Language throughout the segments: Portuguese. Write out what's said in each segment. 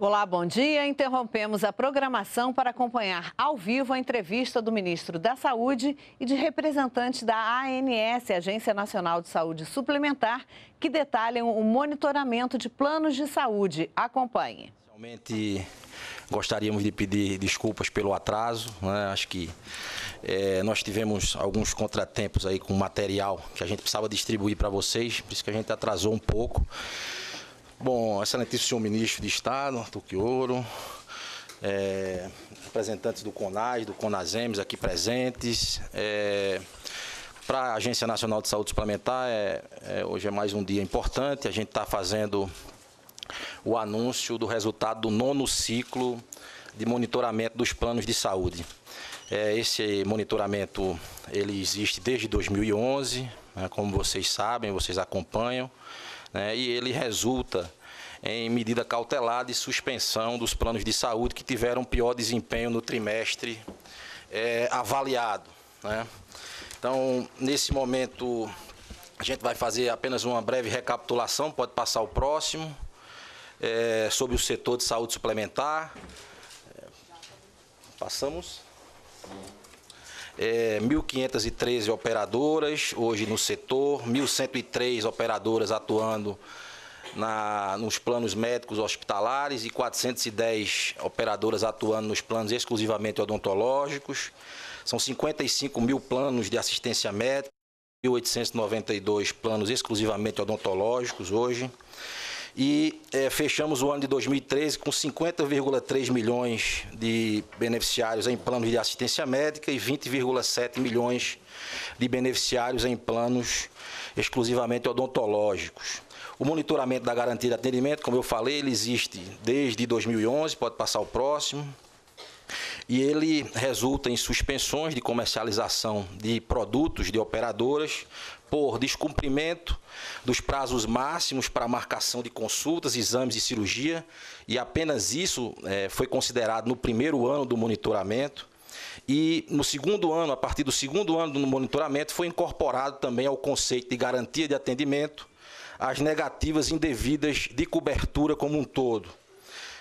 Olá, bom dia. Interrompemos a programação para acompanhar ao vivo a entrevista do ministro da Saúde e de representantes da ANS, Agência Nacional de Saúde Suplementar, que detalham o monitoramento de planos de saúde. Acompanhe. Realmente gostaríamos de pedir desculpas pelo atraso. Né? Acho que é, nós tivemos alguns contratempos aí com material que a gente precisava distribuir para vocês, por isso que a gente atrasou um pouco. Bom, excelentíssimo senhor ministro de Estado, Arthur Quioro, é, representantes do CONAS, do CONASEMES aqui presentes. É, Para a Agência Nacional de Saúde Suplementar, é, é, hoje é mais um dia importante. A gente está fazendo o anúncio do resultado do nono ciclo de monitoramento dos planos de saúde. É, esse monitoramento ele existe desde 2011, né, como vocês sabem, vocês acompanham né, e ele resulta em medida cautelar de suspensão dos planos de saúde que tiveram pior desempenho no trimestre é, avaliado. Né. Então, nesse momento, a gente vai fazer apenas uma breve recapitulação, pode passar o próximo, é, sobre o setor de saúde suplementar. É, passamos é, 1.513 operadoras hoje no setor, 1.103 operadoras atuando na, nos planos médicos hospitalares e 410 operadoras atuando nos planos exclusivamente odontológicos. São 55 mil planos de assistência médica, 1.892 planos exclusivamente odontológicos hoje e é, fechamos o ano de 2013 com 50,3 milhões de beneficiários em planos de assistência médica e 20,7 milhões de beneficiários em planos exclusivamente odontológicos. O monitoramento da garantia de atendimento, como eu falei, ele existe desde 2011, pode passar o próximo e ele resulta em suspensões de comercialização de produtos de operadoras por descumprimento dos prazos máximos para marcação de consultas, exames e cirurgia, e apenas isso é, foi considerado no primeiro ano do monitoramento. E no segundo ano, a partir do segundo ano do monitoramento, foi incorporado também ao conceito de garantia de atendimento as negativas indevidas de cobertura como um todo.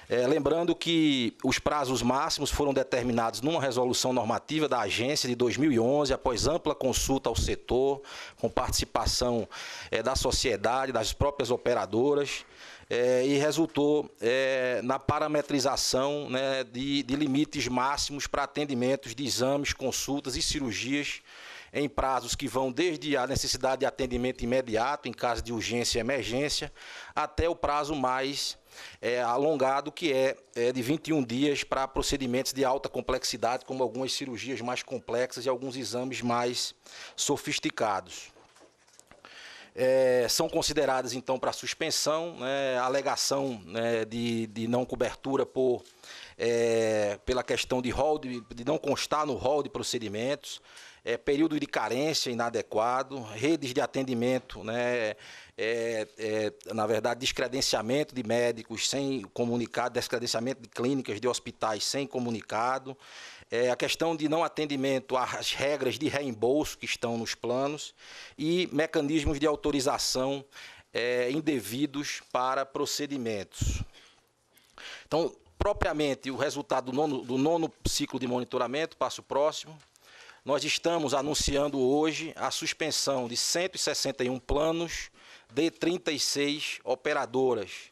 É, lembrando que os prazos máximos foram determinados numa resolução normativa da agência de 2011, após ampla consulta ao setor, com participação é, da sociedade, das próprias operadoras, é, e resultou é, na parametrização né, de, de limites máximos para atendimentos de exames, consultas e cirurgias em prazos que vão desde a necessidade de atendimento imediato, em caso de urgência e emergência, até o prazo mais é, alongado, que é, é de 21 dias para procedimentos de alta complexidade, como algumas cirurgias mais complexas e alguns exames mais sofisticados. É, são consideradas, então, para suspensão, né, alegação né, de, de não cobertura por, é, pela questão de, rol de, de não constar no rol de procedimentos, é, período de carência inadequado, redes de atendimento né, é, é, na verdade, descredenciamento de médicos sem comunicado, descredenciamento de clínicas, de hospitais sem comunicado, é, a questão de não atendimento às regras de reembolso que estão nos planos e mecanismos de autorização é, indevidos para procedimentos. Então, propriamente, o resultado do nono, do nono ciclo de monitoramento, passo próximo. Nós estamos anunciando hoje a suspensão de 161 planos de 36 operadoras.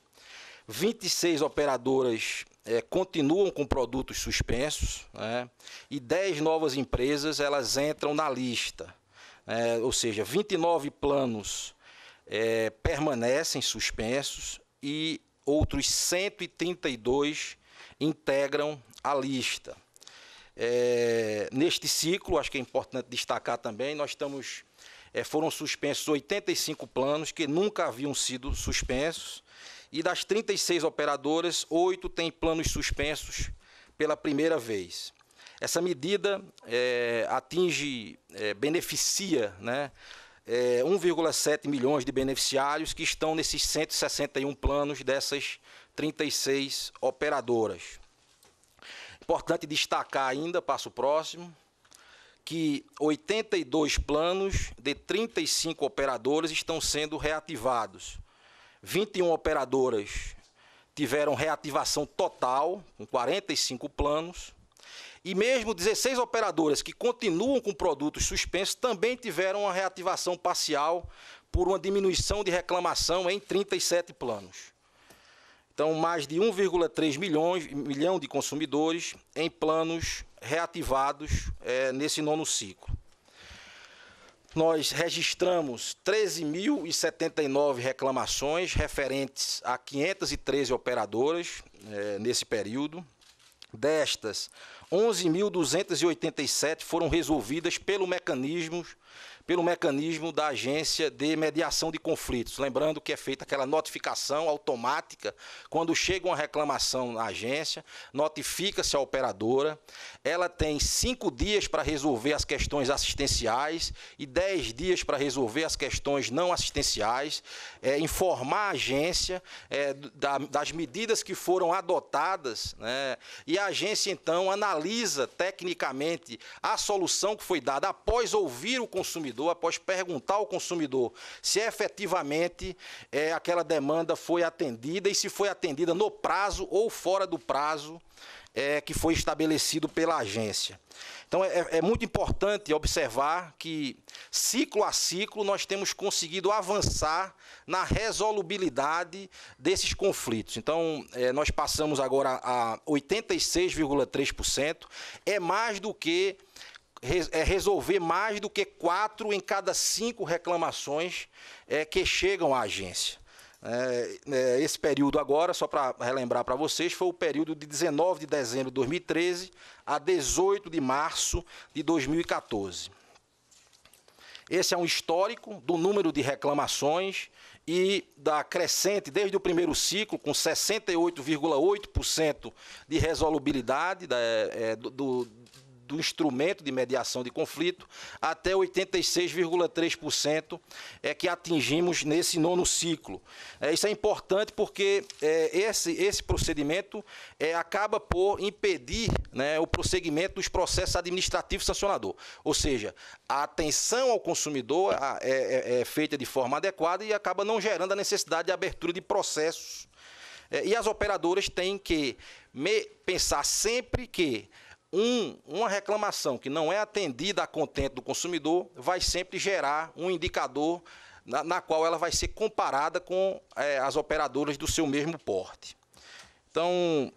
26 operadoras é, continuam com produtos suspensos né, e 10 novas empresas elas entram na lista. É, ou seja, 29 planos é, permanecem suspensos e outros 132 integram a lista. É, neste ciclo, acho que é importante destacar também, nós estamos é, foram suspensos 85 planos que nunca haviam sido suspensos. E das 36 operadoras, oito têm planos suspensos pela primeira vez. Essa medida é, atinge, é, beneficia né, é, 1,7 milhões de beneficiários que estão nesses 161 planos dessas 36 operadoras. Importante destacar ainda, passo próximo, que 82 planos de 35 operadoras estão sendo reativados. 21 operadoras tiveram reativação total, com 45 planos. E mesmo 16 operadoras que continuam com produtos suspensos também tiveram uma reativação parcial por uma diminuição de reclamação em 37 planos. Então, mais de 1,3 milhões milhão de consumidores em planos reativados é, nesse nono ciclo. Nós registramos 13.079 reclamações referentes a 513 operadoras é, nesse período. Destas, 11.287 foram resolvidas pelo mecanismo pelo mecanismo da agência de mediação de conflitos. Lembrando que é feita aquela notificação automática. Quando chega uma reclamação na agência, notifica-se a operadora, ela tem cinco dias para resolver as questões assistenciais e dez dias para resolver as questões não assistenciais, é, informar a agência é, da, das medidas que foram adotadas, né, e a agência então analisa tecnicamente a solução que foi dada após ouvir o consumidor, após perguntar ao consumidor se efetivamente é, aquela demanda foi atendida e se foi atendida no prazo ou fora do prazo é, que foi estabelecido pela agência. Então é, é, muito importante observar que, ciclo a ciclo, nós temos conseguido avançar na resolubilidade desses conflitos. Então, é, nós passamos agora a 86,3%, é mais do que é resolver mais do que quatro em cada cinco reclamações é, que chegam à agência. É, é, esse período agora, só para relembrar para vocês, foi o período de 19 de dezembro de 2013 a 18 de março de 2014. Esse é um histórico do número de reclamações e da crescente desde o primeiro ciclo, com 68,8% de resolubilidade da, é, do, do instrumento de mediação de conflito até 86,3% é que atingimos nesse nono ciclo. É, isso é importante porque é, esse, esse procedimento é, acaba por impedir né, o prosseguimento dos processos administrativos sancionador. Ou seja, a atenção ao consumidor é, é, é feita de forma adequada e acaba não gerando a necessidade de abertura de processos. É, e as operadoras têm que pensar sempre que um, uma reclamação que não é atendida a contento do consumidor vai sempre gerar um indicador na, na qual ela vai ser comparada com é, as operadoras do seu mesmo porte. Então,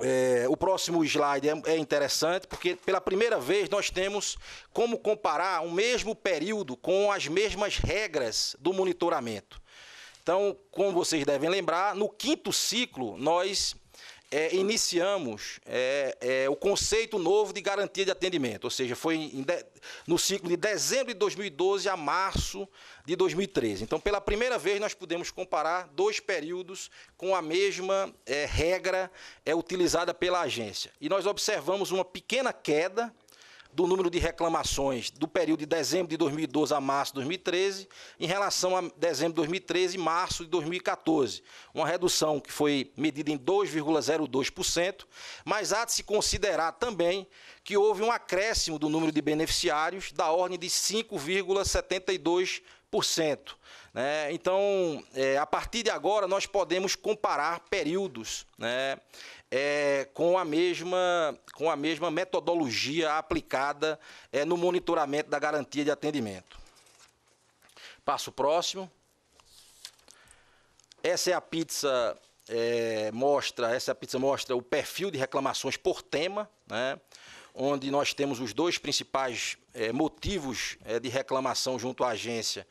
é, o próximo slide é, é, interessante porque pela primeira vez nós temos como comparar o mesmo período com as mesmas regras do monitoramento. Então, como vocês devem lembrar, no quinto ciclo nós é, iniciamos é, é, o conceito novo de garantia de atendimento, ou seja, foi de, no ciclo de dezembro de 2012 a março de 2013. Então, pela primeira vez, nós pudemos comparar dois períodos com a mesma é, regra é, utilizada pela agência. E nós observamos uma pequena queda do número de reclamações do período de dezembro de 2012 a março de 2013, em relação a dezembro de 2013 e março de 2014. Uma redução que foi medida em 2,02%, mas há de se considerar também que houve um acréscimo do número de beneficiários da ordem de 5,72%. Né? Então, é, a partir de agora, nós podemos comparar períodos. Né? É, com, a mesma, com a mesma metodologia aplicada é, no monitoramento da garantia de atendimento. Passo próximo. Essa é a pizza é, mostra, essa pizza mostra o perfil de reclamações por tema, né, onde nós temos os dois principais é, motivos é, de reclamação junto à agência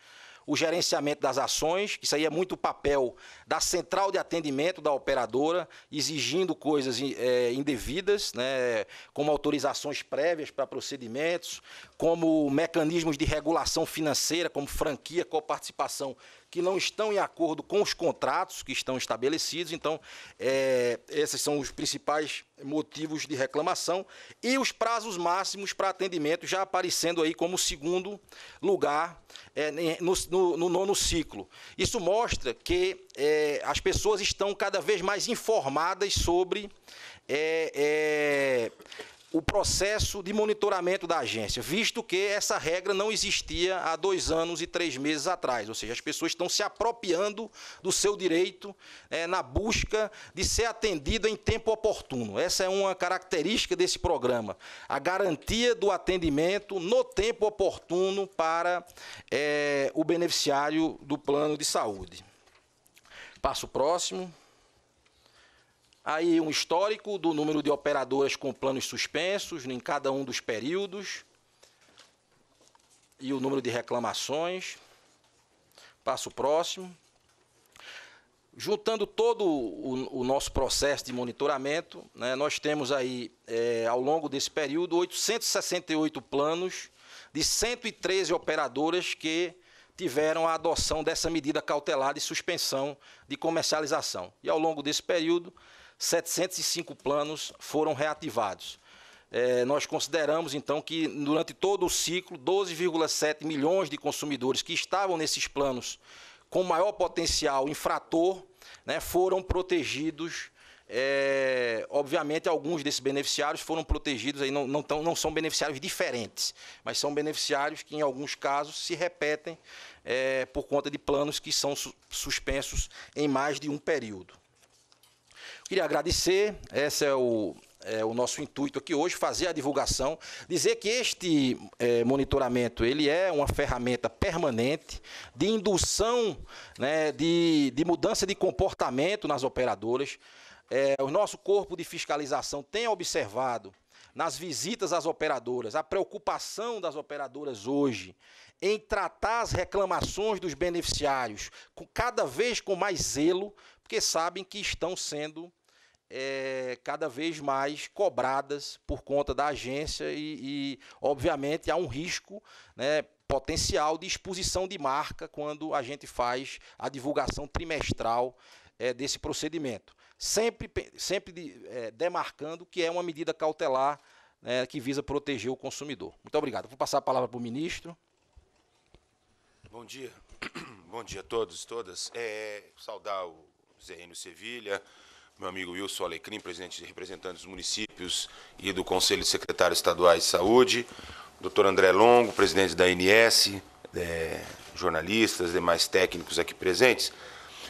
o gerenciamento das ações, isso aí é muito papel da central de atendimento da operadora, exigindo coisas é, indevidas, né, como autorizações prévias para procedimentos, como mecanismos de regulação financeira, como franquia, coparticipação que não estão em acordo com os contratos que estão estabelecidos. Então, é, esses são os principais motivos de reclamação. E os prazos máximos para atendimento já aparecendo aí como segundo lugar é, no, no, no, nono ciclo. Isso mostra que é, as pessoas estão cada vez mais informadas sobre é, é, o processo de monitoramento da agência, visto que essa regra não existia há dois anos e três meses atrás. Ou seja, as pessoas estão se apropriando do seu direito é, na busca de ser atendido em tempo oportuno. Essa é uma característica desse programa, a garantia do atendimento no tempo oportuno para é, o beneficiário do plano de saúde. Passo próximo. Aí um histórico do número de operadoras com planos suspensos em cada um dos períodos. E o número de reclamações. Passo próximo. Juntando todo o, o nosso processo de monitoramento, né, nós temos aí, é, ao longo desse período, 868 planos de 113 operadoras que tiveram a adoção dessa medida cautelar de suspensão de comercialização. E ao longo desse período, 705 planos foram reativados. É, nós consideramos, então, que durante todo o ciclo, 12,7 milhões de consumidores que estavam nesses planos com maior potencial infrator né, foram protegidos. É, obviamente, alguns desses beneficiários foram protegidos, aí não, não, tão, não são beneficiários diferentes, mas são beneficiários que, em alguns casos, se repetem é, por conta de planos que são su suspensos em mais de um período. Queria agradecer, esse é o, é o nosso intuito aqui hoje, fazer a divulgação, dizer que este é, monitoramento ele é uma ferramenta permanente de indução, né, de, de mudança de comportamento nas operadoras. É, o nosso corpo de fiscalização tem observado nas visitas às operadoras a preocupação das operadoras hoje em tratar as reclamações dos beneficiários com, cada vez com mais zelo, porque sabem que estão sendo é, cada vez mais cobradas por conta da agência e, e obviamente, há um risco né, potencial de exposição de marca quando a gente faz a divulgação trimestral é, desse procedimento. Sempre, sempre de, é, demarcando que é uma medida cautelar né, que visa proteger o consumidor. Muito obrigado. Vou passar a palavra para o ministro. Bom dia. Bom dia a todos e todas. É, saudar o Zé Enio Sevilha, meu amigo Wilson Alecrim, presidente de representantes dos municípios e do Conselho de Secretários Estaduais de Saúde, doutor André Longo, presidente da ANS, é, jornalistas, demais técnicos aqui presentes.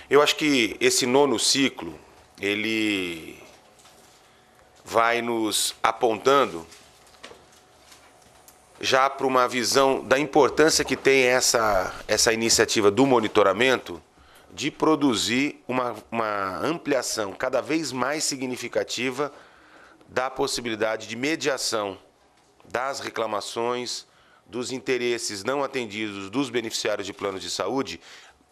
Eu acho que esse nono ciclo, ele vai nos apontando já para uma visão da importância que tem essa, essa iniciativa do monitoramento de produzir uma, uma ampliação cada vez mais significativa da possibilidade de mediação das reclamações, dos interesses não atendidos dos beneficiários de planos de saúde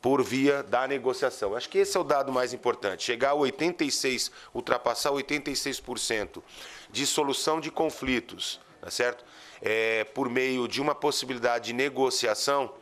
por via da negociação. Acho que esse é o dado mais importante. Chegar a 86, ultrapassar 86% de solução de conflitos, tá certo? É, por meio de uma possibilidade de negociação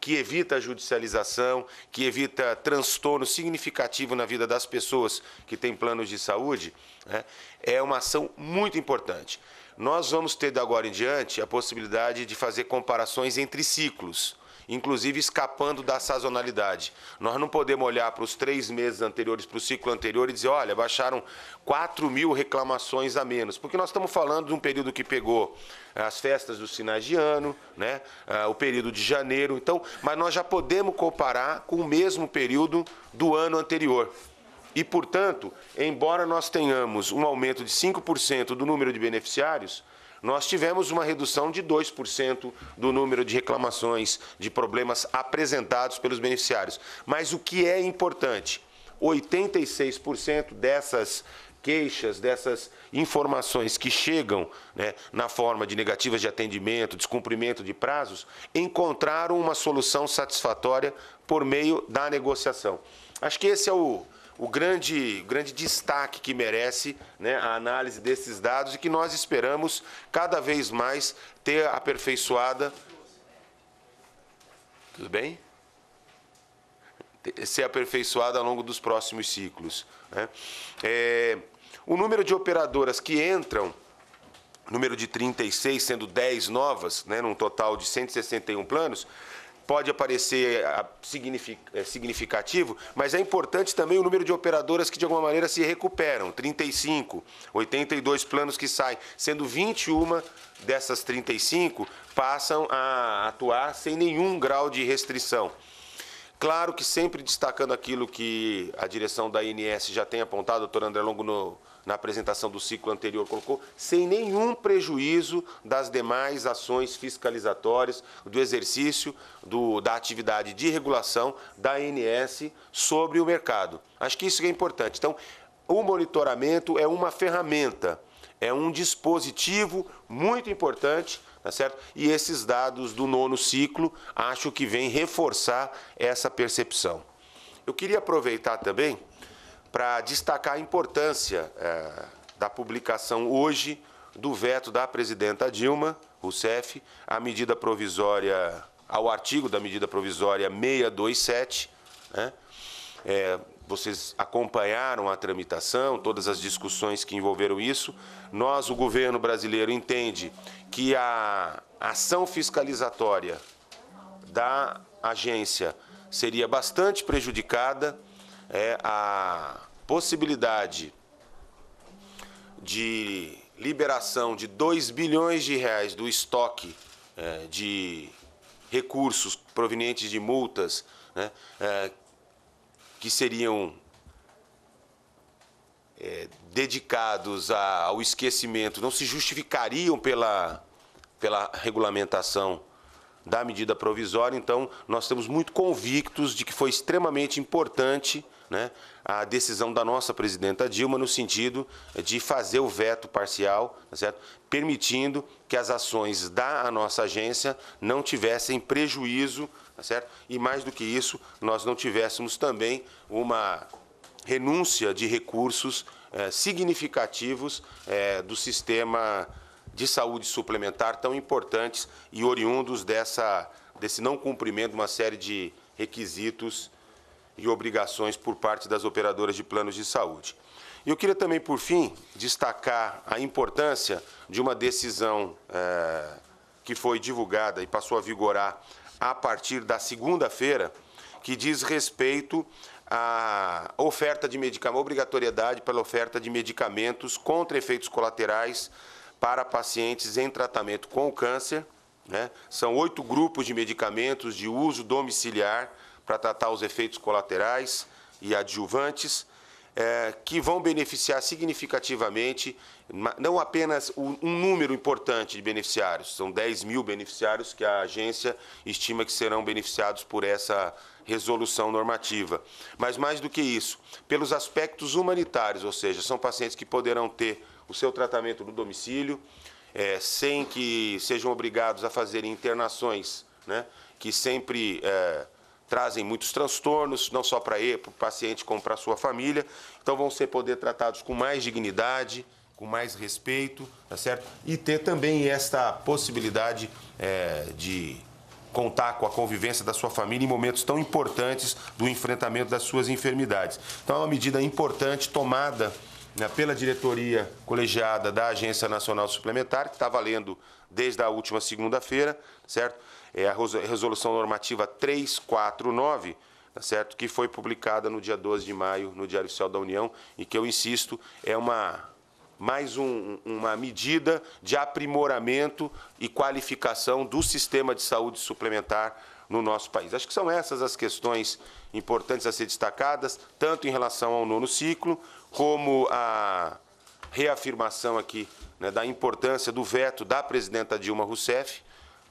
que evita a judicialização, que evita transtorno significativo na vida das pessoas que têm planos de saúde, né, é uma ação muito importante. Nós vamos ter de agora em diante a possibilidade de fazer comparações entre ciclos inclusive escapando da sazonalidade. Nós não podemos olhar para os três meses anteriores, para o ciclo anterior e dizer, olha, baixaram 4 mil reclamações a menos, porque nós estamos falando de um período que pegou eh, as festas dos finais de ano, né? Eh, o período de janeiro, então, mas nós já podemos comparar com o mesmo período do ano anterior. E, portanto, embora nós tenhamos um aumento de 5% do número de beneficiários, nós tivemos uma redução de 2% do número de reclamações, de problemas apresentados pelos beneficiários. Mas o que é importante, 86% dessas queixas, dessas informações que chegam né, na forma de negativas de atendimento, descumprimento de prazos, encontraram uma solução satisfatória por meio da negociação. Acho que esse é o, o grande, grande destaque que merece né, a análise desses dados e que nós esperamos cada vez mais ter aperfeiçoada. Tudo bem? Ser aperfeiçoada ao longo dos próximos ciclos. Né? É, o número de operadoras que entram número de 36, sendo 10 novas, né, num total de 161 planos, pode aparecer eh, significativo, mas é importante também o número de operadoras que de alguma maneira se recuperam. 35, 82 planos que saem, sendo 21 dessas 35 passam a atuar sem nenhum grau de restrição. Claro que sempre destacando aquilo que a direção da INS já tem apontado, o doutor André Longo no, na apresentação do ciclo anterior colocou, sem nenhum prejuízo das demais ações fiscalizatórias, do exercício do, da atividade de regulação da ANS sobre o mercado. Acho que isso é importante. Então, o monitoramento é uma ferramenta, é um dispositivo muito importante, tá certo? E esses dados do nono ciclo acho que vem reforçar essa percepção. Eu queria aproveitar também para destacar a importância é, da publicação hoje do veto da presidenta Dilma Rousseff à medida provisória, ao artigo da medida provisória 627. Né? É, vocês acompanharam a tramitação, todas as discussões que envolveram isso. Nós, o governo brasileiro, entende que a ação fiscalizatória da agência seria bastante prejudicada é a possibilidade de liberação de 2 bilhões de reais do estoque é, de recursos provenientes de multas né, é, que seriam é, dedicados a, ao esquecimento não se justificariam pela, pela regulamentação da medida provisória. Então, nós estamos muito convictos de que foi extremamente importante né, a decisão da nossa presidenta Dilma no sentido de fazer o veto parcial, tá certo? permitindo que as ações da nossa agência não tivessem prejuízo, tá certo? e mais do que isso, nós não tivéssemos também uma renúncia de recursos eh, significativos eh, do sistema de saúde suplementar tão importantes e oriundos dessa, desse não cumprimento de uma série de requisitos e obrigações por parte das operadoras de planos de saúde. Eu queria também, por fim, destacar a importância de uma decisão é, que foi divulgada e passou a vigorar a partir da segunda-feira, que diz respeito à oferta de medicamentos, obrigatoriedade pela oferta de medicamentos contra efeitos colaterais para pacientes em tratamento com câncer. Né? São oito grupos de medicamentos de uso domiciliar para tratar os efeitos colaterais e adjuvantes, é, que vão beneficiar significativamente, não apenas um, número importante de beneficiários, são 10 mil beneficiários que a agência estima que serão beneficiados por essa resolução normativa. Mas mais do que isso, pelos aspectos humanitários, ou seja, são pacientes que poderão ter o seu tratamento no domicílio, é, sem que sejam obrigados a fazer internações, né, que sempre é, trazem muitos transtornos, não só para ele, para o paciente, como para a sua família. Então vão ser poder tratados com mais dignidade, com mais respeito, tá certo? E ter também esta possibilidade é, de contar com a convivência da sua família em momentos tão importantes do enfrentamento das suas enfermidades. Então é uma medida importante tomada pela diretoria colegiada da Agência Nacional Suplementar, que está valendo desde a última segunda-feira, certo? É a resolução normativa 349, tá certo? Que foi publicada no dia 12 de maio no Diário Oficial da União e que eu insisto, é uma mais um, uma medida de aprimoramento e qualificação do sistema de saúde suplementar no nosso país. Acho que são essas as questões importantes a ser destacadas, tanto em relação ao nono ciclo, como a reafirmação aqui né, da importância do veto da presidenta Dilma Rousseff,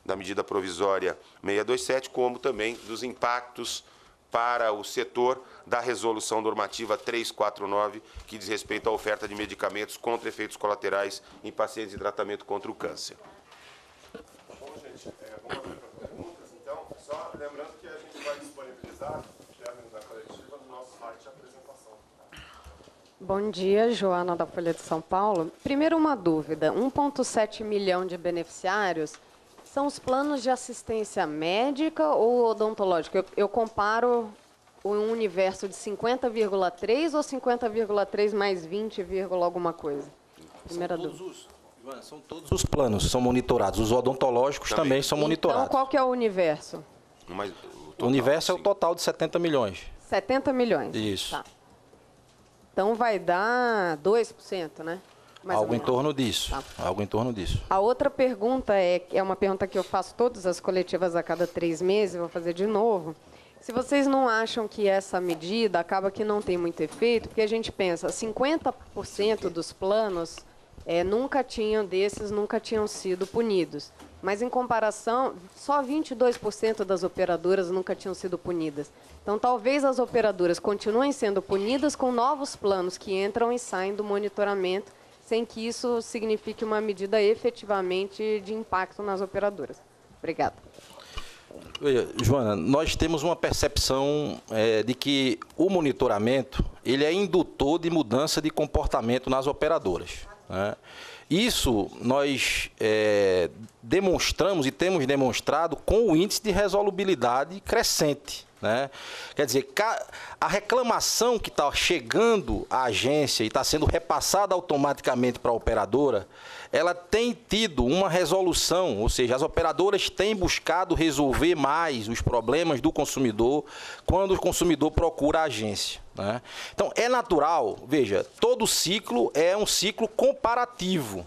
da medida provisória 627, como também dos impactos para o setor da resolução normativa 349, que diz respeito à oferta de medicamentos contra efeitos colaterais em pacientes em tratamento contra o câncer. Bom, gente, é, vamos para perguntas, então. Só lembrando que a gente vai disponibilizar da coletiva no nosso site de apresentação. Bom dia, Joana da Folha de São Paulo. Primeiro, uma dúvida: 1,7 milhão de beneficiários são os planos de assistência médica ou odontológica? Eu, eu comparo um universo de 50,3 ou 50,3 mais 20, alguma coisa? Primeira são dúvida. Os, Ivan, são todos os planos, são monitorados. Os odontológicos também, também são monitorados. Então, qual que é o universo? Mas, o, o universo sim. é o total de 70 milhões. 70 milhões? Isso. Tá. Então vai dar 2%, né? Mais Algo em torno disso. Tá. Algo em torno disso. A outra pergunta é, é uma pergunta que eu faço todas as coletivas a cada três meses, vou fazer de novo. Se vocês não acham que essa medida acaba que não tem muito efeito, porque a gente pensa, 50% dos planos é, nunca tinham desses, nunca tinham sido punidos. Mas em comparação, só 22% das operadoras nunca tinham sido punidas. Então talvez as operadoras continuem sendo punidas com novos planos que entram e saem do monitoramento sem que isso signifique uma medida efetivamente de impacto nas operadoras. Obrigada. Joana, nós temos uma percepção é, de que o monitoramento ele é indutor de mudança de comportamento nas operadoras. Né? Isso nós é, demonstramos e temos demonstrado com o índice de resolubilidade crescente. Né? Quer dizer, a reclamação que está chegando à agência e está sendo repassada automaticamente para a operadora, ela tem tido uma resolução, ou seja, as operadoras têm buscado resolver mais os problemas do consumidor quando o consumidor procura a agência. Né? Então, é natural, veja, todo ciclo é um ciclo comparativo.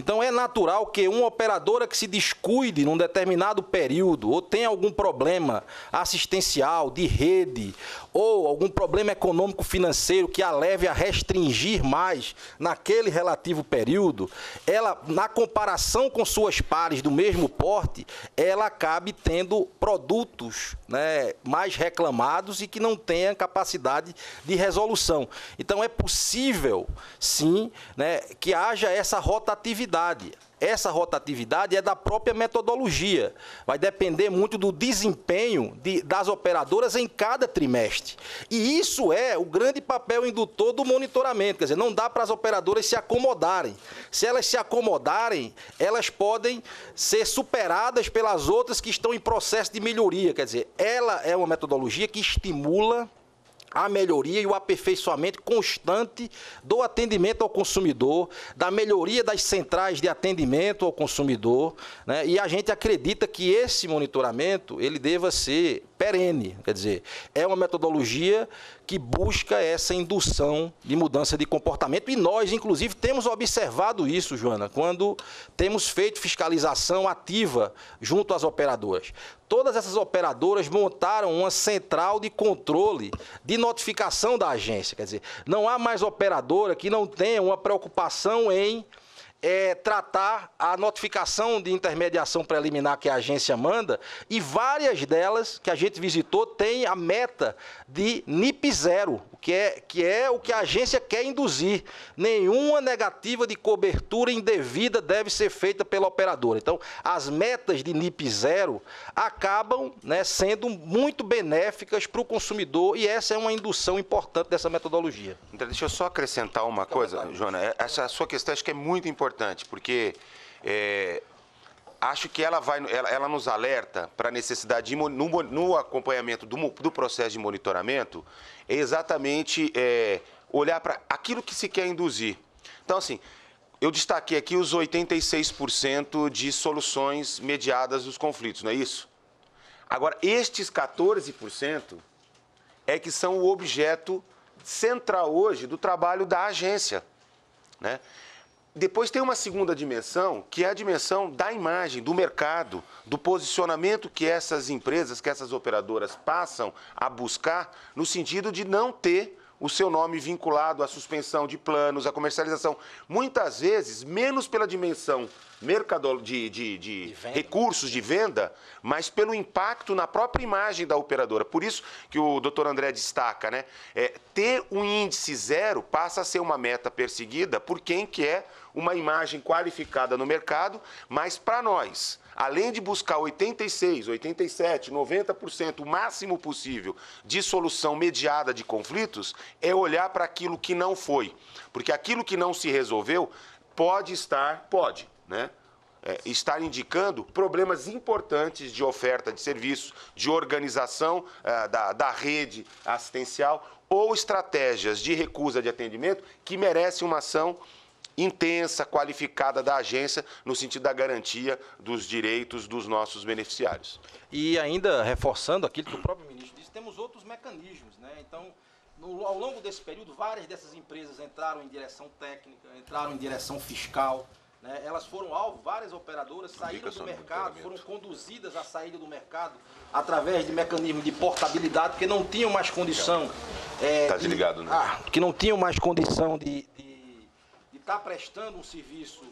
Então é natural que uma operadora que se descuide num determinado período ou tenha algum problema assistencial, de rede, ou algum problema econômico financeiro que a leve a restringir mais naquele relativo período, ela, na comparação com suas pares do mesmo porte, ela acabe tendo produtos né, mais reclamados e que não tenha capacidade de resolução. Então é possível, sim, né, que haja essa rotatividade. Essa rotatividade é da própria metodologia. Vai depender muito do desempenho de, das operadoras em cada trimestre. E isso é o grande papel indutor do monitoramento. Quer dizer, não dá para as operadoras se acomodarem. Se elas se acomodarem, elas podem ser superadas pelas outras que estão em processo de melhoria. Quer dizer, ela é uma metodologia que estimula a melhoria e o aperfeiçoamento constante do atendimento ao consumidor, da melhoria das centrais de atendimento ao consumidor, né? e a gente acredita que esse monitoramento ele deva ser perene, quer dizer, é uma metodologia que busca essa indução de mudança de comportamento e nós, inclusive, temos observado isso, Joana, quando temos feito fiscalização ativa junto às operadoras. Todas essas operadoras montaram uma central de controle de notificação da agência, quer dizer, não há mais operadora que não tenha uma preocupação em é, tratar a notificação de intermediação preliminar que a agência manda e várias delas que a gente visitou têm a meta de NIP zero, que é, que é o que a agência quer induzir. Nenhuma negativa de cobertura indevida deve ser feita pela operadora. Então, as metas de NIP zero acabam né, sendo muito benéficas para o consumidor e essa é uma indução importante dessa metodologia. Então, deixa eu só acrescentar uma coisa, Joana. Essa sua questão acho que é muito importante, porque é, acho que ela, vai, ela, ela nos alerta para a necessidade, de, no, no acompanhamento do, do, processo de monitoramento, é exatamente é, olhar para aquilo que se quer induzir. Então, assim, eu destaquei aqui os 86% de soluções mediadas dos conflitos, não é isso? Agora, estes 14% é que são o objeto central hoje do trabalho da agência. Né? Depois tem uma segunda dimensão, que é a dimensão da imagem, do mercado, do posicionamento que essas empresas, que essas operadoras passam a buscar, no sentido de não ter o seu nome vinculado à suspensão de planos, à comercialização. Muitas vezes, menos pela dimensão mercado, de, de, de, de recursos de venda, mas pelo impacto na própria imagem da operadora. Por isso que o doutor André destaca, né? É, ter um índice zero passa a ser uma meta perseguida por quem quer uma imagem qualificada no mercado, mas para nós, além de buscar 86, 87, 90%, o máximo possível de solução mediada de conflitos, é olhar para aquilo que não foi. Porque aquilo que não se resolveu pode estar, pode, né? É, estar indicando problemas importantes de oferta de serviço, de organização é, da, da rede assistencial ou estratégias de recusa de atendimento que merecem uma ação intensa, qualificada da agência, no sentido da garantia dos direitos dos nossos beneficiários. E ainda reforçando aquilo que o próprio ministro disse, temos outros mecanismos. Né? Então, no, ao longo desse período, várias dessas empresas entraram em direção técnica, entraram em direção fiscal. Né? Elas foram alvo, várias operadoras saíram do mercado, foram conduzidas à saída do mercado através de mecanismos de portabilidade, porque não tinham mais condição. É, tá desligado, de, né? Ah, que não tinham mais condição de estar tá prestando um serviço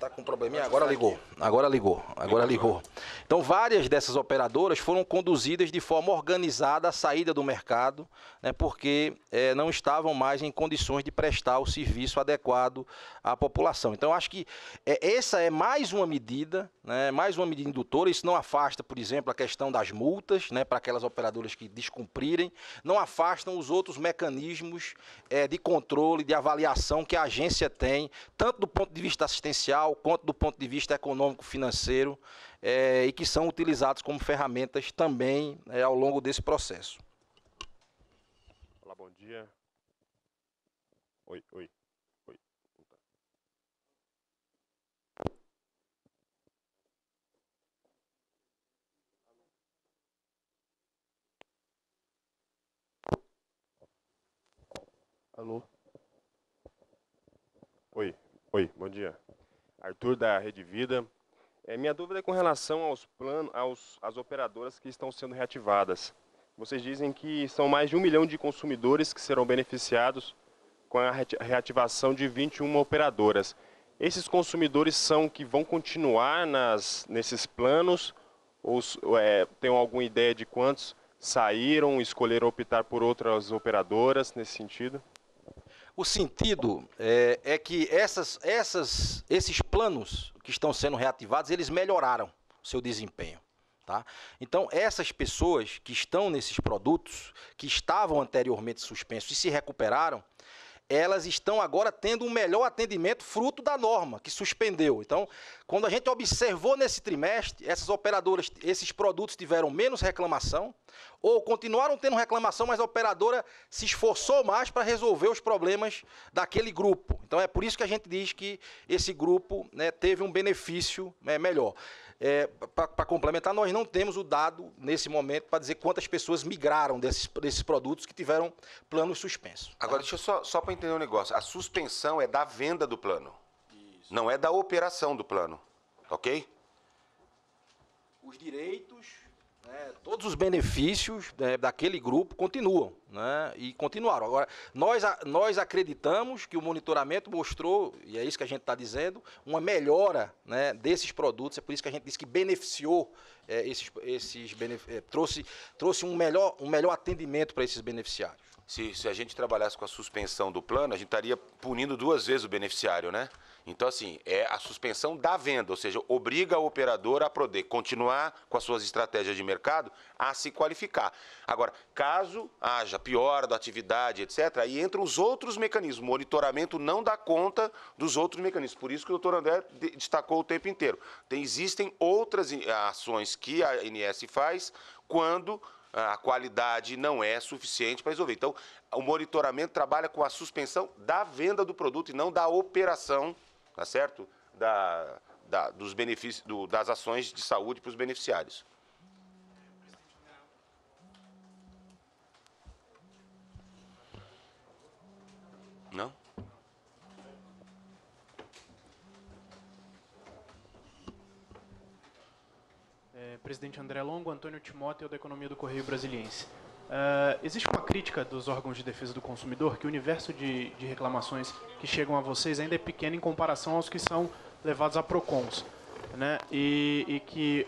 Tá com um probleminha? Agora ligou. Agora ligou. Agora ligou. Então, várias dessas operadoras foram conduzidas de forma organizada à saída do mercado, né, porque é, não estavam mais em condições de prestar o serviço adequado à população. Então, acho que é, essa é mais uma medida, né, mais uma medida indutora. Isso não afasta, por exemplo, a questão das multas né, para aquelas operadoras que descumprirem, não afastam os outros mecanismos é, de controle, de avaliação que a agência tem, tanto do ponto de vista assistencial social quanto do ponto de vista econômico-financeiro é, e que são utilizados como ferramentas também é, ao longo desse processo. Olá, bom dia. Oi, oi, oi. Alô? Oi, oi, bom dia. Arthur da Rede Vida. É, minha dúvida é com relação aos planos, aos, às operadoras que estão sendo reativadas. Vocês dizem que são mais de um milhão de consumidores que serão beneficiados com a reativação de 21 operadoras. Esses consumidores são que vão continuar nas, nesses planos ou é, tem alguma ideia de quantos saíram, escolheram optar por outras operadoras nesse sentido? O sentido é, é que essas, essas, esses planos que estão sendo reativados, eles melhoraram o seu desempenho. Tá? Então, essas pessoas que estão nesses produtos, que estavam anteriormente suspensos e se recuperaram, elas estão agora tendo um melhor atendimento fruto da norma que suspendeu. Então, quando a gente observou nesse trimestre, essas operadoras, esses produtos tiveram menos reclamação, ou continuaram tendo reclamação, mas a operadora se esforçou mais para resolver os problemas daquele grupo. Então, é por isso que a gente diz que esse grupo né, teve um benefício né, melhor. É, para complementar, nós não temos o dado nesse momento para dizer quantas pessoas migraram desses, desses produtos que tiveram planos suspensos. Agora, deixa eu só, só para entender um negócio. A suspensão é da venda do plano, Isso. não é da operação do plano, ok? Os direitos né, todos os benefícios né, daquele grupo continuam né, e continuaram. Agora, nós, nós acreditamos que o monitoramento mostrou, e é isso que a gente está dizendo, uma melhora né, desses produtos. É por isso que a gente diz que beneficiou é, esses, esses é, trouxe, trouxe um, melhor, um melhor atendimento para esses beneficiários. Se, se a gente trabalhasse com a suspensão do plano, a gente estaria punindo duas vezes o beneficiário, né? Então, assim, é a suspensão da venda, ou seja, obriga o operador a poder continuar com as suas estratégias de mercado a se qualificar. Agora, caso haja piora da atividade, etc., aí entram os outros mecanismos. O monitoramento não dá conta dos outros mecanismos. Por isso que o doutor André destacou o tempo inteiro. Tem, existem outras ações que a ANS faz quando a qualidade não é suficiente para resolver. Então, o monitoramento trabalha com a suspensão da venda do produto e não da operação tá certo? Da, da, dos benefícios, do, das ações de saúde para os beneficiários. Não? É, presidente André Longo, Antônio Timóteo, da Economia do Correio Brasiliense. Uh, existe uma crítica dos órgãos de defesa do consumidor que o universo de, de, reclamações que chegam a vocês ainda é pequeno em comparação aos que são levados a PROCONs. Né? E, e que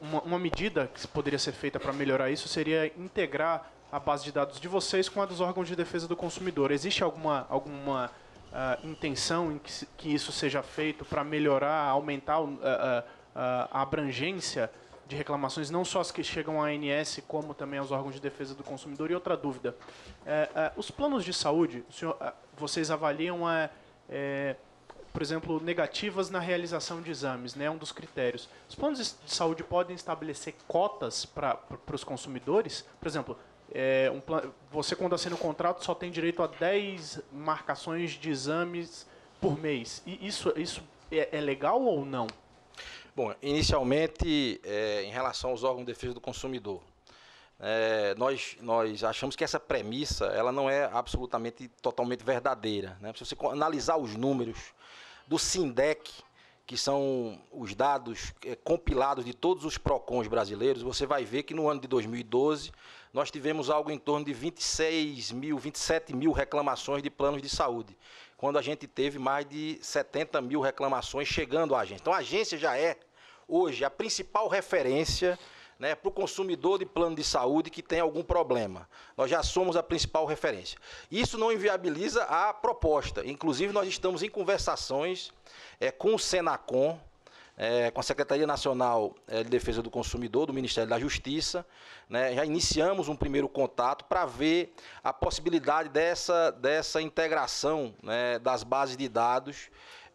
uma, uma, medida que poderia ser feita para melhorar isso seria integrar a base de dados de vocês com a dos órgãos de defesa do consumidor. Existe alguma, alguma uh, intenção em que, que, isso seja feito para melhorar, aumentar uh, a abrangência de reclamações, não só as que chegam à ANS, como também aos órgãos de defesa do consumidor. E outra dúvida: é, é, os planos de saúde, senhor, é, vocês avaliam, é, é, por exemplo, negativas na realização de exames, né? É um dos critérios. Os planos de saúde podem estabelecer cotas para os consumidores? Por exemplo, um, você, quando assina o contrato, só tem direito a 10 marcações de exames por mês. E isso, isso é legal ou não? Bom, inicialmente, é, em relação aos órgãos de defesa do consumidor, é, nós, nós achamos que essa premissa ela não é absolutamente totalmente verdadeira. Né? Se você analisar os números do SINDEC, que são os dados é, compilados de todos os PROCONs brasileiros, você vai ver que no ano de 2012 nós tivemos algo em torno de 26 mil, 27 mil reclamações de planos de saúde, quando a gente teve mais de 70 mil reclamações chegando à agência. Então a agência já é, hoje, a principal referência né, para o consumidor de plano de saúde que tem algum problema. Nós já somos a principal referência. Isso não inviabiliza a proposta. Inclusive, nós estamos em conversações é, com o Senacom, é, com a Secretaria Nacional é, de Defesa do Consumidor, do Ministério da Justiça. Né, já iniciamos um primeiro contato para ver a possibilidade dessa, dessa integração né, das bases de dados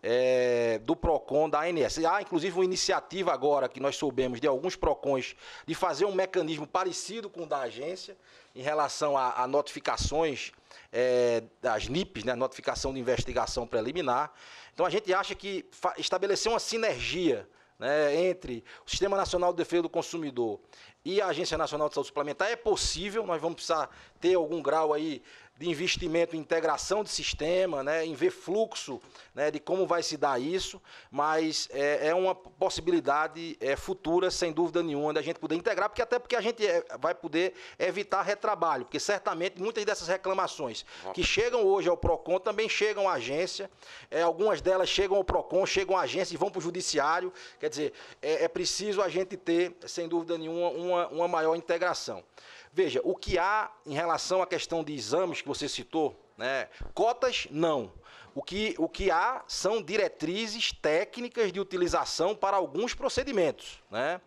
é, do PROCON da ANS. Há, inclusive, uma iniciativa agora que nós soubemos de alguns PROCONs de fazer um mecanismo parecido com o da agência em relação a, a notificações é, das NIPs, né, notificação de investigação preliminar. Então a gente acha que estabelecer uma sinergia né, entre o Sistema Nacional de Defesa do Consumidor e a Agência Nacional de Saúde Suplementar é possível, nós vamos precisar ter algum grau aí de investimento em integração de sistema, né, em ver fluxo né, de como vai se dar isso, mas é, é uma possibilidade é, futura, sem dúvida nenhuma, da gente poder integrar, porque até porque a gente é, vai poder evitar retrabalho, porque certamente muitas dessas reclamações que chegam hoje ao PROCON também chegam à agência, é, algumas delas chegam ao PROCON, chegam à agência e vão para o judiciário, quer dizer, é, é preciso a gente ter, sem dúvida nenhuma, uma, uma maior integração. Veja, o que há em relação à questão de exames que você citou, né? Cotas, não. O que, o que há são diretrizes técnicas de utilização para alguns procedimentos, né?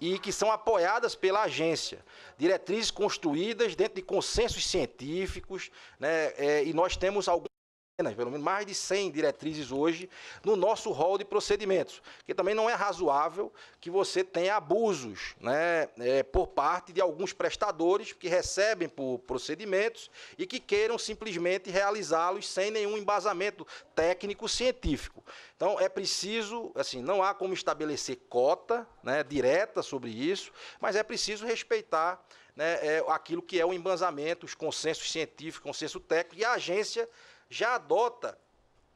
E que são apoiadas pela agência. Diretrizes construídas dentro de consensos científicos, né? É, e nós temos alguns pelo menos mais de 100 diretrizes hoje no nosso rol de procedimentos, que também não é razoável que você tenha abusos né, é, por parte de alguns prestadores que recebem por procedimentos e que queiram simplesmente realizá-los sem nenhum embasamento técnico científico. Então é preciso, assim, não há como estabelecer cota né, direta sobre isso, mas é preciso respeitar né, é, aquilo que é o embasamento, os consensos científicos, consenso técnico, e a agência já adota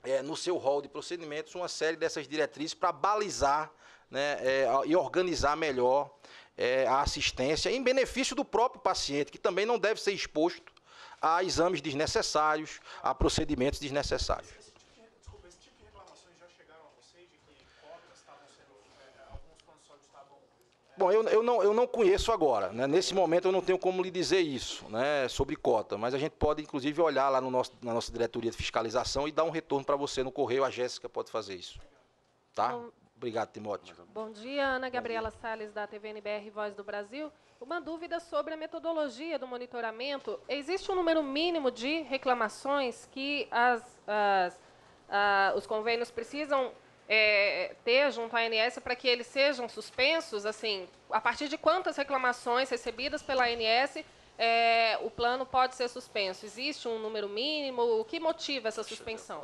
é, no seu rol de procedimentos uma série dessas diretrizes para balizar né, é, e organizar melhor é, a assistência em benefício do próprio paciente, que também não deve ser exposto a exames desnecessários, a procedimentos desnecessários. Bom, eu, eu, não, eu não conheço agora. Né? Nesse momento eu não tenho como lhe dizer isso né, sobre cota, mas a gente pode, inclusive, olhar lá no nosso, na nossa diretoria de fiscalização e dar um retorno para você no correio. A Jéssica pode fazer isso. Tá? Bom, Obrigado, Timóteo. Bom dia, Ana Gabriela Salles, da TVNBR Voz do Brasil. Uma dúvida sobre a metodologia do monitoramento. Existe um número mínimo de reclamações que as, as, a, os convênios precisam é, ter junto à ANS para que eles sejam suspensos? Assim, a partir de quantas reclamações recebidas pela ANS é, o plano pode ser suspenso? Existe um número mínimo? O que motiva essa suspensão?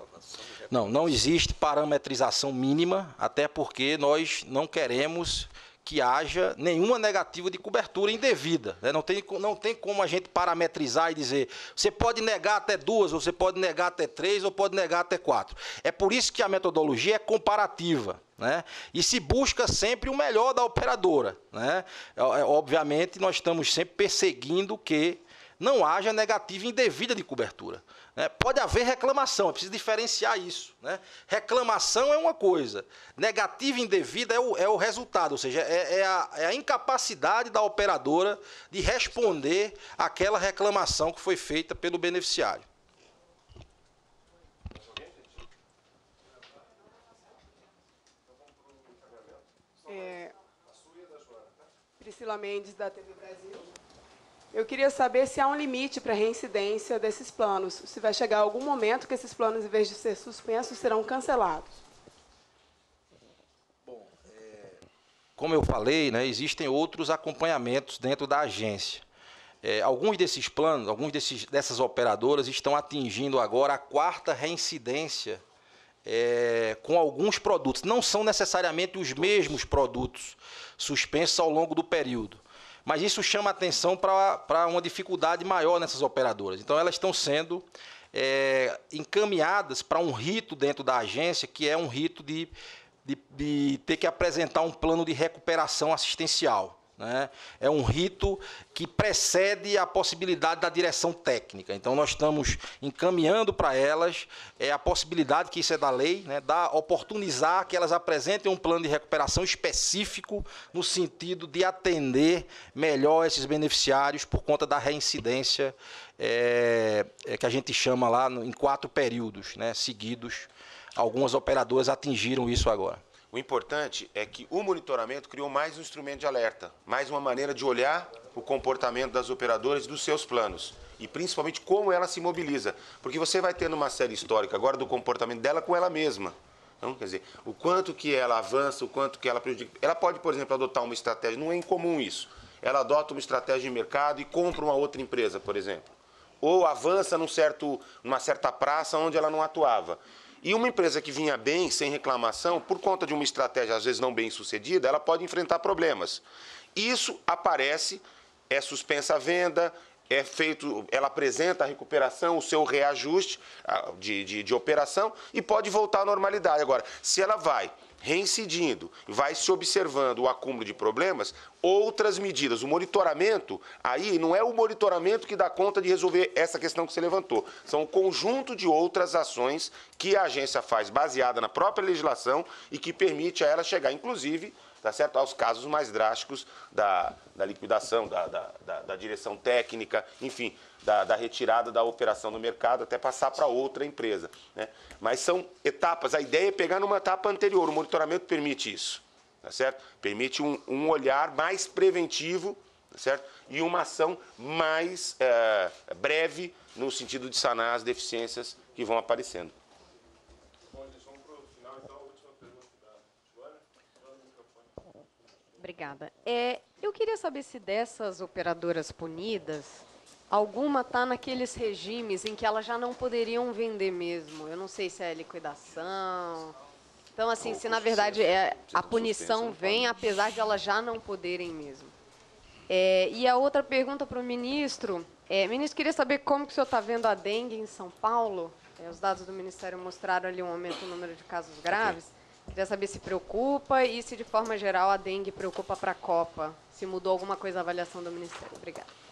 Não, não existe parametrização mínima, até porque nós não queremos que haja nenhuma negativa de cobertura indevida. Né? Não, tem, não tem como a gente parametrizar e dizer você pode negar até duas, ou você pode negar até três, ou pode negar até quatro. É por isso que a metodologia é comparativa. Né? E se busca sempre o melhor da operadora. Né? É, é, obviamente, nós estamos sempre perseguindo que não haja negativa indevida de cobertura. Né? Pode haver reclamação, é preciso diferenciar isso. Né? Reclamação é uma coisa, negativa indevida é o, é o resultado, ou seja, é, é, a, é a incapacidade da operadora de responder àquela reclamação que foi feita pelo beneficiário. É, Priscila Mendes, da TV Brasil. Eu queria saber se há um limite para a reincidência desses planos. Se vai chegar algum momento que esses planos, em vez de ser suspensos, serão cancelados. Bom, é, como eu falei, né, existem outros acompanhamentos dentro da agência. É, alguns desses planos, alguns desses, dessas operadoras estão atingindo agora a quarta reincidência é, com alguns produtos. Não são necessariamente os mesmos produtos suspensos ao longo do período. Mas isso chama atenção para uma dificuldade maior nessas operadoras. Então, elas estão sendo é, encaminhadas para um rito dentro da agência, que é um rito de, de, de ter que apresentar um plano de recuperação assistencial. Né? É um rito que precede a possibilidade da direção técnica. Então, nós estamos encaminhando para elas é, a possibilidade, que isso é da lei, né, da oportunizar que elas apresentem um plano de recuperação específico no sentido de atender melhor esses beneficiários por conta da reincidência é, é, que a gente chama lá no, em quatro períodos né, seguidos. Algumas operadoras atingiram isso agora. O importante é que o monitoramento criou mais um instrumento de alerta, mais uma maneira de olhar o comportamento das operadoras dos seus planos e principalmente como ela se mobiliza, porque você vai tendo uma série histórica agora do comportamento dela com ela mesma. Então, quer dizer, o quanto que ela avança, o quanto que ela prejudica. Ela pode, por exemplo, adotar uma estratégia, não é incomum isso. Ela adota uma estratégia de mercado e compra uma outra empresa, por exemplo. Ou avança num certo, numa certa praça onde ela não atuava. E uma empresa que vinha bem, sem reclamação, por conta de uma estratégia às vezes não bem sucedida, ela pode enfrentar problemas. Isso aparece, é suspensa a venda, é feito, ela apresenta a recuperação, o seu reajuste de, de, de operação e pode voltar à normalidade. Agora, se ela vai reincidindo, vai se observando o acúmulo de problemas, outras medidas. O monitoramento, aí não é o monitoramento que dá conta de resolver essa questão que você levantou. São um conjunto de outras ações que a agência faz baseada na própria legislação e que permite a ela chegar, inclusive, tá certo? aos casos mais drásticos da, da liquidação, da, da, da, da direção técnica, enfim, da, da, retirada da operação no mercado até passar para outra empresa. Né? Mas são etapas, a ideia é pegar numa etapa anterior, o monitoramento permite isso, tá certo? Permite um, um olhar mais preventivo, tá certo? E uma ação mais é, breve no sentido de sanar as deficiências que vão aparecendo. Obrigada. É, eu queria saber se dessas operadoras punidas, alguma está naqueles regimes em que elas já não poderiam vender mesmo. Eu não sei se é liquidação. Então, assim, se na verdade é, a punição vem apesar de elas já não poderem mesmo. É, e a outra pergunta para o ministro, é, ministro, queria saber como que o senhor está vendo a dengue em São Paulo. É, os dados do Ministério mostraram ali um aumento no número de casos graves. Queria saber se preocupa e se, de forma geral, a dengue preocupa para a Copa. Se mudou alguma coisa a avaliação do Ministério. Obrigada.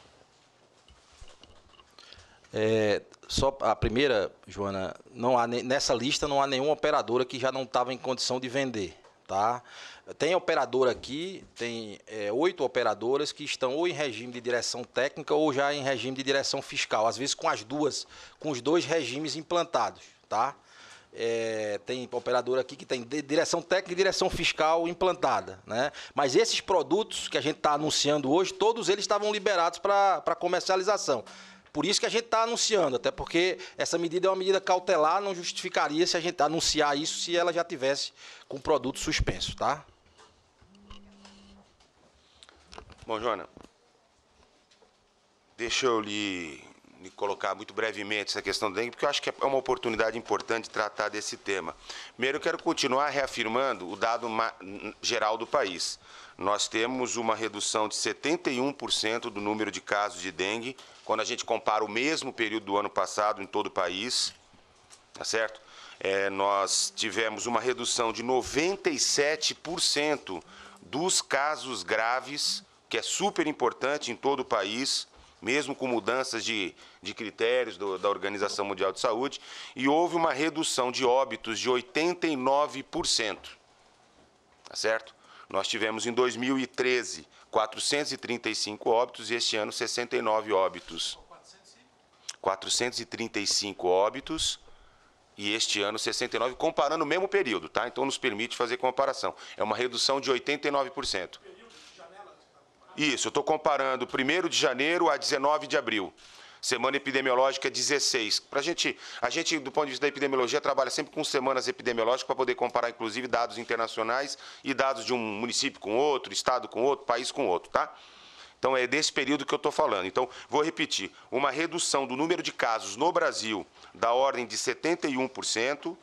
É, só a primeira, Joana, não há, nessa lista não há nenhuma operadora que já não estava em condição de vender. Tá? Tem operadora aqui, tem é, oito operadoras que estão ou em regime de direção técnica ou já em regime de direção fiscal, às vezes com as duas, com os dois regimes implantados. Tá? É, tem operadora aqui que tem direção técnica e direção fiscal implantada. Né? Mas esses produtos que a gente está anunciando hoje, todos eles estavam liberados para comercialização. Por isso que a gente está anunciando, até porque essa medida é uma medida cautelar, não justificaria se a gente anunciar isso se ela já tivesse com o produto suspenso, tá? Bom, Joana, deixa eu lhe me colocar muito brevemente essa questão do dengue, porque eu acho que é uma oportunidade importante tratar desse tema. Primeiro, eu quero continuar reafirmando o dado geral do país. Nós temos uma redução de 71% do número de casos de dengue, quando a gente compara o mesmo período do ano passado em todo o país, tá certo? É, nós tivemos uma redução de 97% dos casos graves, que é super importante em todo o país, mesmo com mudanças de, de critérios do, da Organização Mundial de Saúde, e houve uma redução de óbitos de 89%. Tá certo? Nós tivemos em 2013 435 óbitos e este ano 69 óbitos. 435 óbitos e este ano 69, comparando o mesmo período, tá? Então nos permite fazer comparação. É uma redução de 89%. Isso, eu estou comparando 1 de janeiro a 19 de abril. Semana epidemiológica 16. Pra gente, a gente, do ponto de vista da epidemiologia, trabalha sempre com semanas epidemiológicas para poder comparar, inclusive, dados internacionais e dados de um município com outro, estado com outro, país com outro, tá? Então é desse período que eu estou falando. Então, vou repetir: uma redução do número de casos no Brasil da ordem de 71%,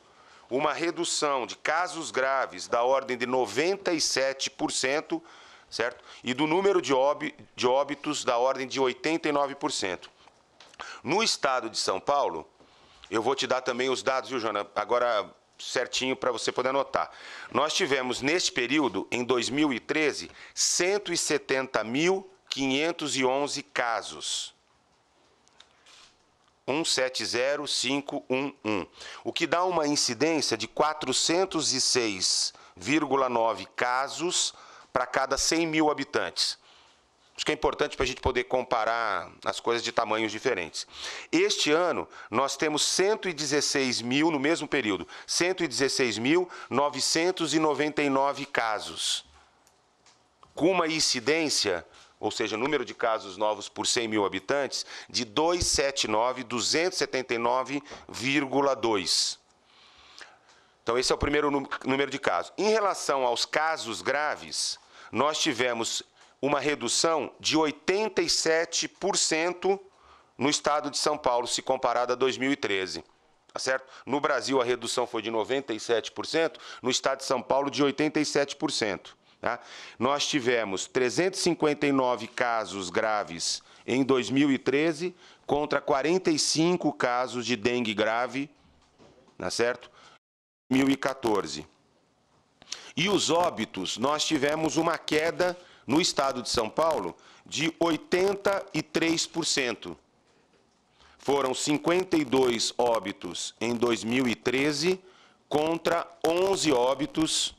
uma redução de casos graves da ordem de 97%, certo? E do número de óbitos da ordem de 89%. No estado de São Paulo, eu vou te dar também os dados, viu, Joana? Agora certinho para você poder anotar. Nós tivemos neste período, em 2013, 170.511 casos. 170511, o que dá uma incidência de 406,9 casos para cada 100 mil habitantes. Acho que é importante para a gente poder comparar as coisas de tamanhos diferentes. Este ano, nós temos 116 mil, no mesmo período, 116.999 casos, com uma incidência, ou seja, número de casos novos por 100 mil habitantes, de 279, 279,2. Então, esse é o primeiro número de casos. Em relação aos casos graves, nós tivemos uma redução de 87% no estado de São Paulo, se comparado a 2013. Tá certo? No Brasil, a redução foi de 97%, no estado de São Paulo, de 87%. Tá? Nós tivemos 359 casos graves em 2013 contra 45 casos de dengue grave, tá certo? 2014. E os óbitos, nós tivemos uma queda no estado de São Paulo de 83%. Foram 52 óbitos em 2013 contra 11 óbitos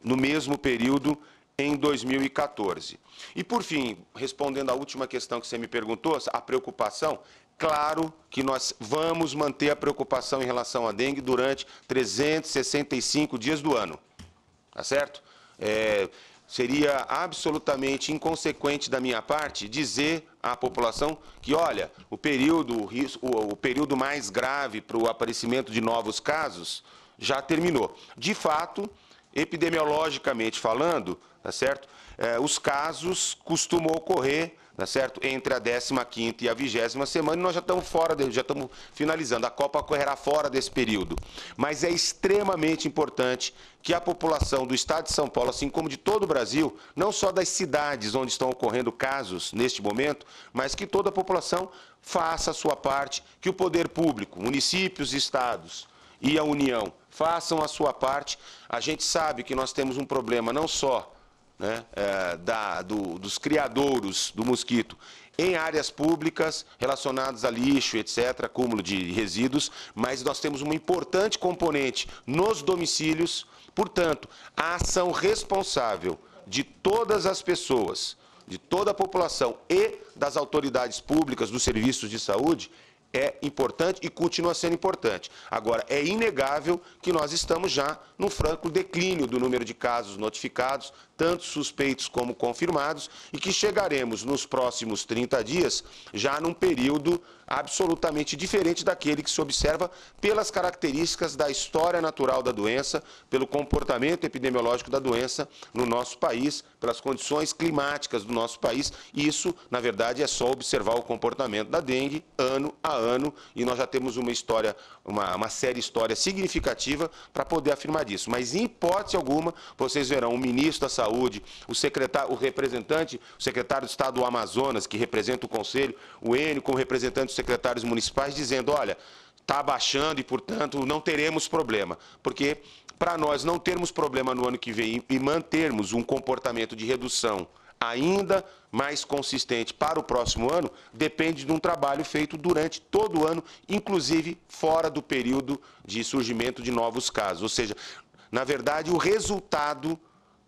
no mesmo período em 2014. E por fim, respondendo à última questão que você me perguntou, a preocupação, claro que nós vamos manter a preocupação em relação à dengue durante 365 dias do ano. Tá certo? É, seria absolutamente inconsequente da minha parte dizer à população que, olha, o período, o, período mais grave para o aparecimento de novos casos já terminou. De fato, epidemiologicamente falando, tá certo? É, os casos costumam ocorrer tá certo? Entre a 15 e a 20 semana, e nós já estamos fora, de, já estamos finalizando. A Copa ocorrerá fora desse período. Mas é extremamente importante que a população do Estado de São Paulo, assim como de todo o Brasil, não só das cidades onde estão ocorrendo casos neste momento, mas que toda a população faça a sua parte, que o poder público, municípios, estados e a União façam a sua parte. A gente sabe que nós temos um problema não só né, é, da, do, dos criadouros do mosquito em áreas públicas relacionadas a lixo, etc., acúmulo de resíduos, mas nós temos uma importante componente nos domicílios. Portanto, a ação responsável de todas as pessoas, de toda a população e das autoridades públicas dos serviços de saúde é importante e continua sendo importante. Agora, é inegável que nós estamos já num franco declínio do número de casos notificados, tanto suspeitos como confirmados, e que chegaremos nos próximos 30 dias já num período absolutamente diferente daquele que se observa pelas características da história natural da doença, pelo comportamento epidemiológico da doença no nosso país, pelas condições climáticas do nosso país. Isso, na verdade, é só observar o comportamento da dengue ano a ano, e nós já temos uma história, uma, uma série história significativa para poder afirmar disso. Mas, em hipótese alguma, vocês verão o ministro da Saúde, o secretário, o representante, o secretário de Estado do Amazonas, que representa o Conselho, o Enio como representante dos secretários municipais, dizendo, olha, está abaixando e, portanto, não teremos problema. Porque, para nós não termos problema no ano que vem e mantermos um comportamento de redução ainda mais consistente para o próximo ano depende de um trabalho feito durante todo o ano, inclusive fora do período de surgimento de novos casos. Ou seja, na verdade, o resultado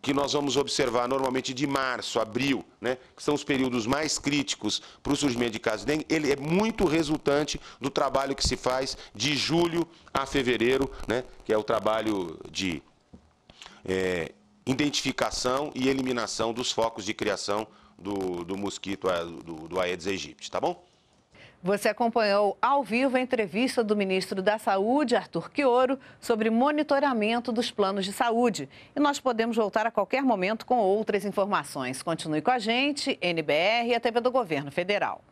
que nós vamos observar normalmente de março, abril, né, que são os períodos mais críticos para o surgimento de casos de dengue, ele é muito resultante do trabalho que se faz de julho a fevereiro, né, que é o trabalho de é, identificação e eliminação dos focos de criação do, do mosquito, do, do Aedes aegypti, tá bom? Você acompanhou ao vivo a entrevista do ministro da Saúde, Arthur Quioro, sobre monitoramento dos planos de saúde. E nós podemos voltar a qualquer momento com outras informações. Continue com a gente, NBR e a TV do Governo Federal.